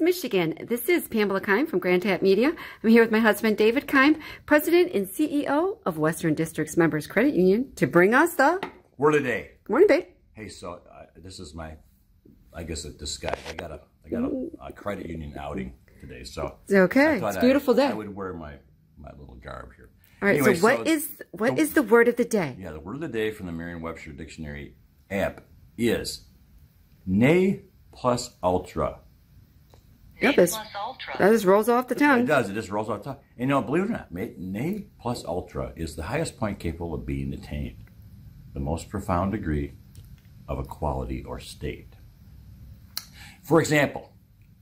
Michigan. This is Pamela Keim from Grand Tap Media. I'm here with my husband, David Keim, President and CEO of Western Districts Members Credit Union, to bring us the Word of the day. Good morning, babe. Hey, so uh, this is my, I guess a disguise. I got a, I got a, a credit union outing today, so It's okay. It's a beautiful I, day. I would wear my my little garb here. All right. Anyway, so what is what the- is the word of the day? Yeah, the word of the day from the Merriam-Webster Dictionary app is ne plus ultra. Yep, it's, plus ultra. that just rolls off the tongue. It does. It just rolls off the tongue. And you know, believe it or not, ma- ne plus ultra is the highest point capable of being attained, the most profound degree of equality or state. For example,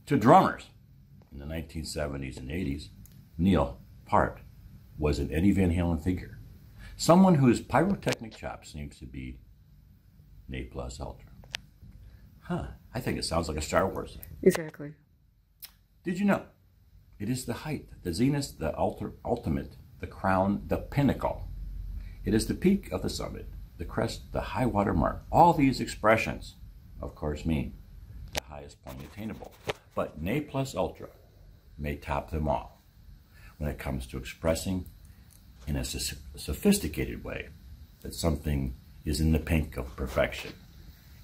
to drummers in the 1970s and 80s, Neil Peart was an Eddie Van Halen figure, someone whose pyrotechnic chops seems to be ne plus ultra. Huh? I think it sounds like a Star Wars thing. Exactly. Did you know? It is the height, the zenith, the alter, ultimate, the crown, the pinnacle. It is the peak of the summit, the crest, the high water mark. All these expressions, of course, mean the highest point attainable. But ne plus ultra may top them all when it comes to expressing in a sophisticated way that something is in the pink of perfection.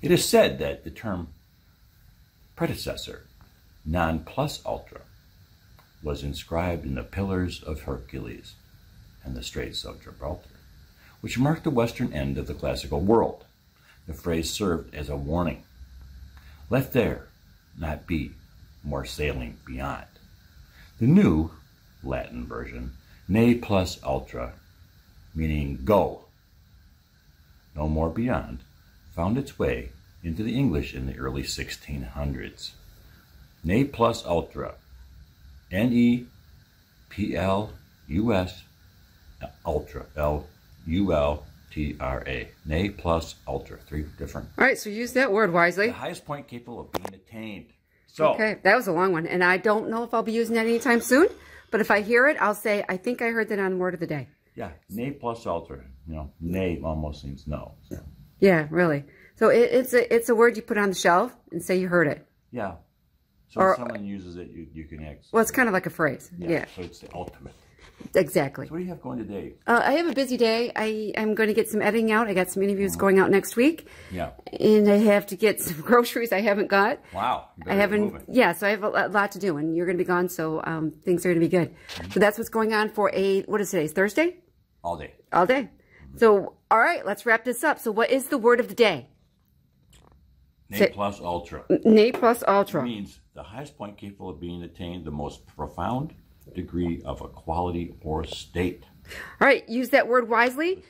It is said that the term predecessor non plus ultra was inscribed in the Pillars of Hercules and the Straits of Gibraltar, which marked the western end of the classical world. The phrase served as a warning. Let there not be more sailing beyond. The new Latin version, ne plus ultra, meaning go, no more beyond, found its way into the English in the early 1600s. Ne plus ultra. N E P L U S ultra. L U L T R A. Ne plus ultra. Three different. All right. So use that word wisely. The highest point capable of being attained. So, Okay, that was a long one, and I don't know if I'll be using that anytime soon. But if I hear it, I'll say I think I heard that on word of the day. yeah, ne plus ultra. You know, ne almost means no. So, Yeah, really. So it, it's a it's a word you put on the shelf and say you heard it. yeah. So Or- if someone uses it, you, you can act. Well, it's kind of like a phrase. Yeah, So it's the ultimate. exactly. So what do you have going today? Uh, I have a busy day. I I'm going to get some editing out. I got some interviews going out next week, Yeah. and I have to get some groceries I haven't got. Wow. I haven't. Yeah, so I have a lot to do, and you're going to be gone, so um, things are going to be good. So that's what's going on for a what is today? Thursday. All day. all day. So, all right, let's wrap this up. So, what is the word of the day? Ne Say- plus ultra. Ne plus ultra. means the highest point capable of being attained, the most profound degree of equality or state. All right, use that word wisely.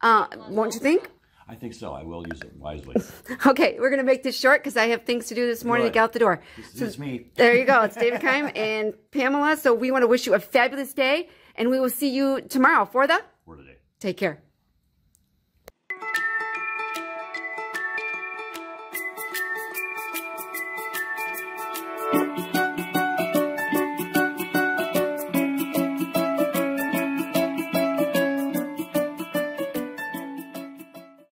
Uh, won't you think? I think so. I will use it wisely. Okay, we're going to make this short because I have things to do this morning to get out the door. This is me. There you go. It's David Keim and Pamela. So, we want to wish you a fabulous day, and we will see you tomorrow for the. Word of the day. Take care.